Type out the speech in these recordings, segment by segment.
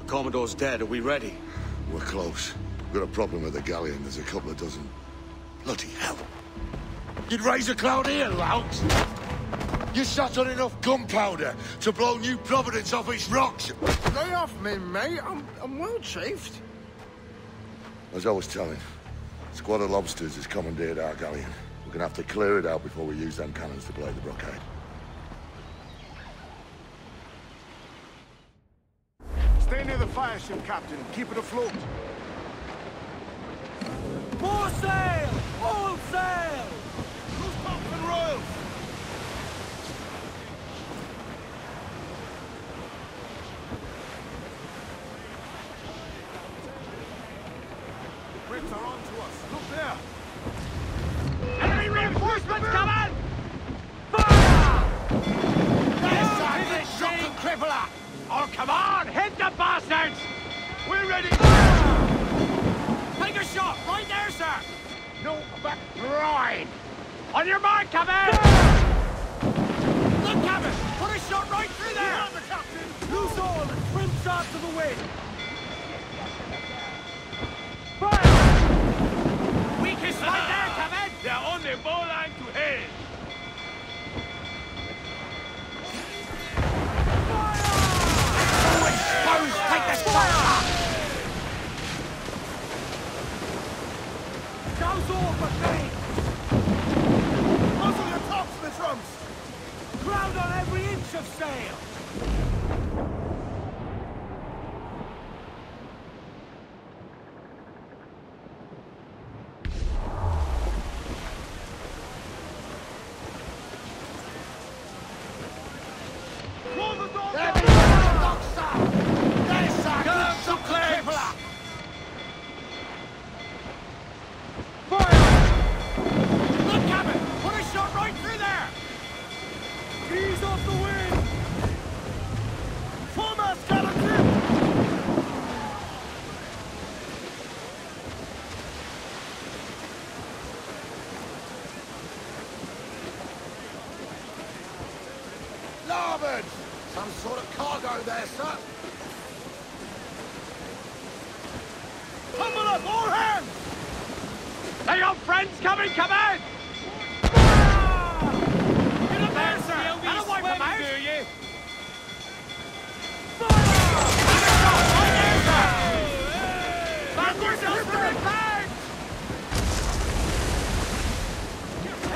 The Commodore's dead. Are we ready? We're close. We've got a problem with the galleon. There's a couple of dozen. Bloody hell. You'd raise a cloud here, lout! You sat on enough gunpowder to blow New Providence off its rocks! Lay off me, mate. I'm, I'm well chafed. As I was telling, a squad of lobsters has commandeered our galleon. We're gonna have to clear it out before we use them cannons to blow the blockade. Near the fire ship, Captain. Keep it afloat. More sail! All sail! Who's pumping royals? The Brits are on to us. Look there. Enemy reinforcements coming! Yes, sir. This shock and crippler. Oh, come on! Hit the bastards! Shot! Right there, sir! No back. Right! On your mark, Captain! Look, Captain! Put a shot right through there! the captain. Loose all and trim shot to the wind! Fire! Weakest right there, Captain! They're on the bowline to hell. Exposed! Take the shot! Goes all but me! Muzzle your tops, the drums. Crowd on every inch of sail! Roll the dog There down. we go! Yes, sir. Go, Good shock and Clarence. crippler. Fire! Look, Captain! Put a shot right through there! Ease off the wind. Foremast gallantry. Larboard! Some sort of cargo there, sir. Tumble up, all hands! They got friends coming, come in! Ah! Get up there, sir! I don't wipe them out! Do you?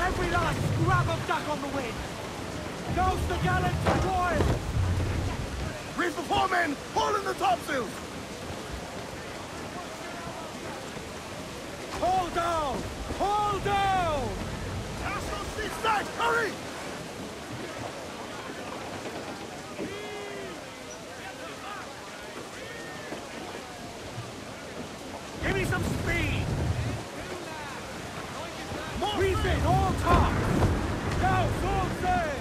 Every last scrap of duck on the wind! Goes the gallant royal! Reef the foremen! Haul in the topsails! Hold down! Hold down! Sea Stack, hurry! Give me some speed! Refit all tops! Now, full sail!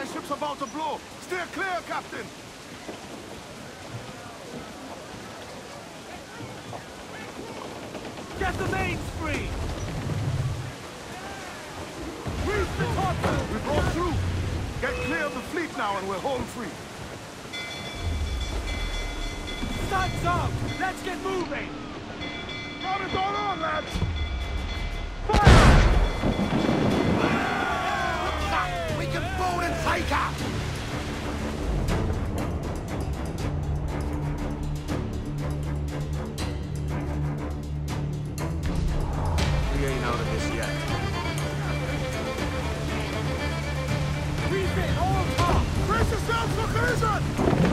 The ship's about to blow. Steer clear, Captain. Get the mains free! Reef the topsail! We broke through. Get clear of the fleet now and we're home free. Sun's up! Let's get moving! Got it all on, lads! Brace yourselves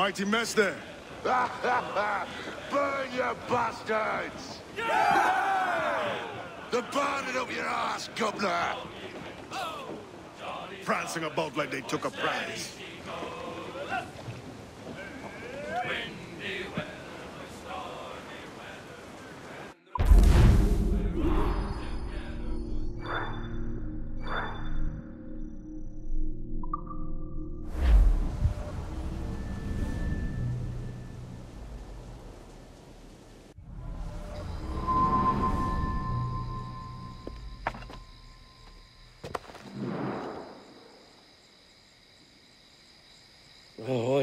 mighty mess there. Burn, you bastards! They're burning up your ass, governor! Prancing about like they took a prize.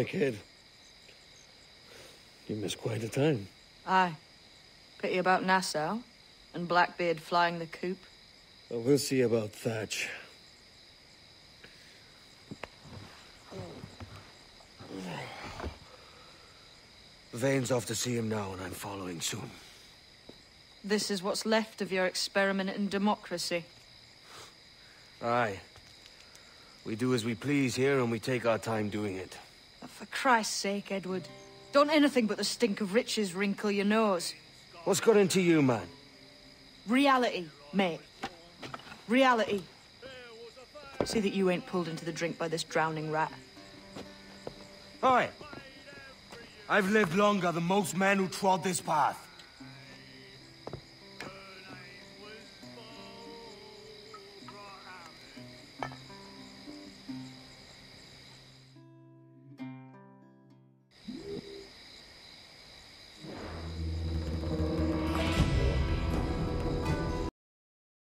Kid. You missed quite a time. Aye. Pity about Nassau and Blackbeard flying the coop. Well, we'll see about Thatch. Vane's off to see him now, and I'm following soon. This is what's left of your experiment in democracy. Aye. We do as we please here, and we take our time doing it. For Christ's sake, Edward. Don't anything but the stink of riches wrinkle your nose. What's got into you, man? Reality, mate. Reality. See that you ain't pulled into the drink by this drowning rat. Oi! I've lived longer than most men who trod this path.